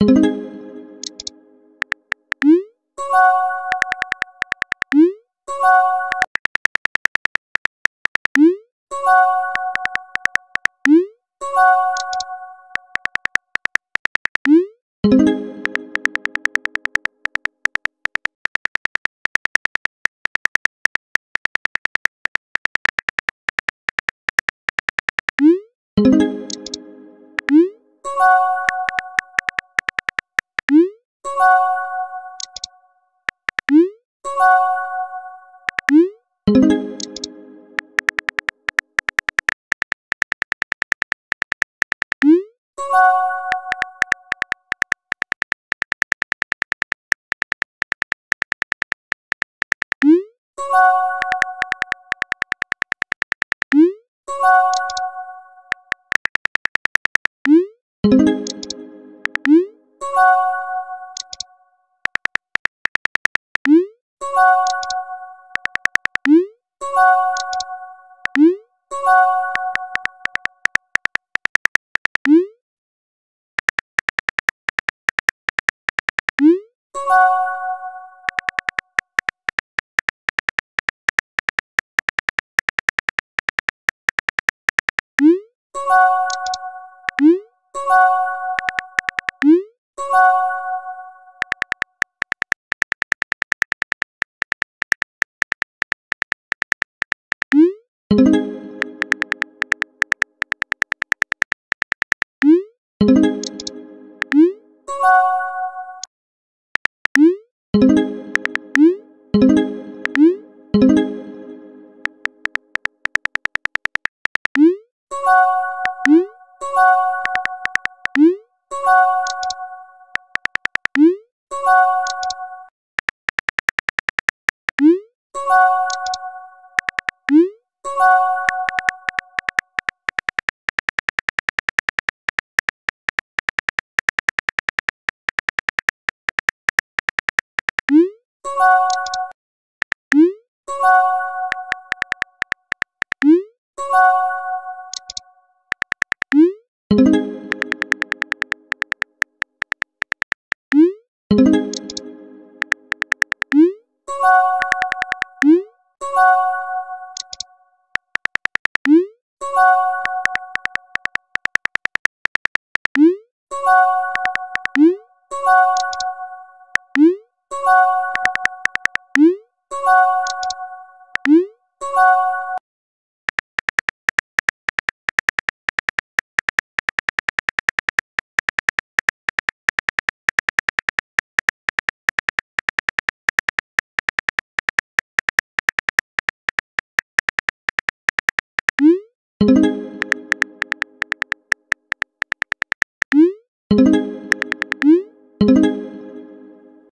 you